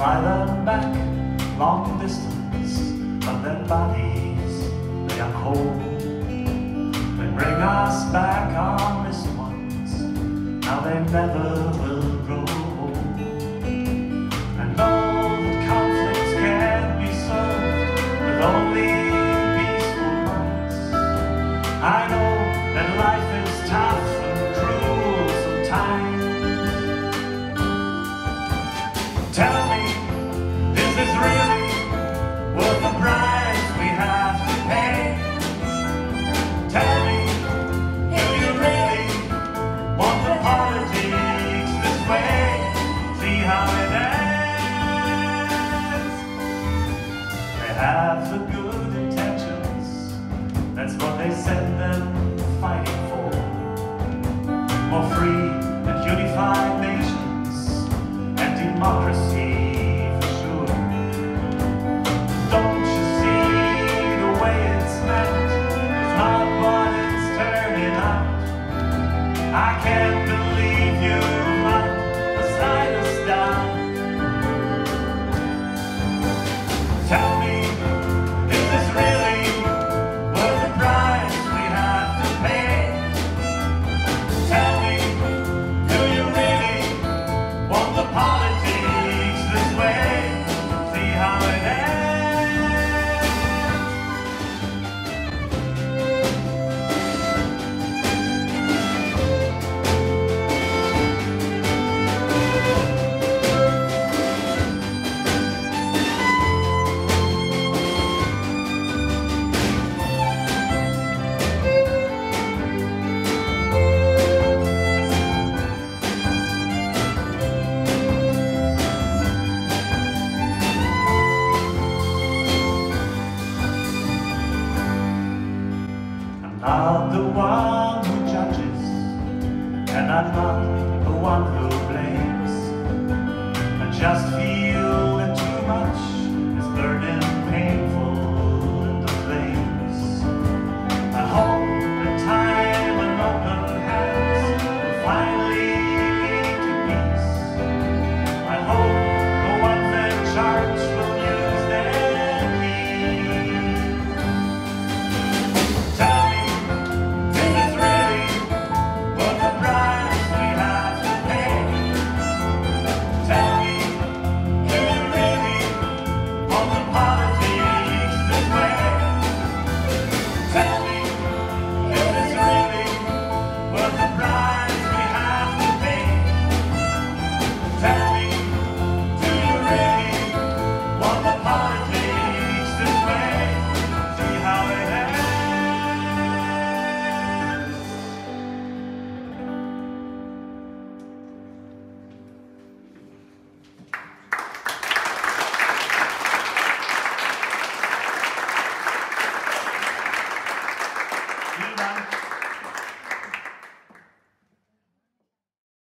fly them back long distance, but their bodies, they are cold. They bring us back our missed ones, now they never will grow old. I know that conflicts can be solved with only peaceful minds. I know that life is they send them fighting for. More free and unified nations and democracy the one who judges, and I'm not the one who blames. I just feel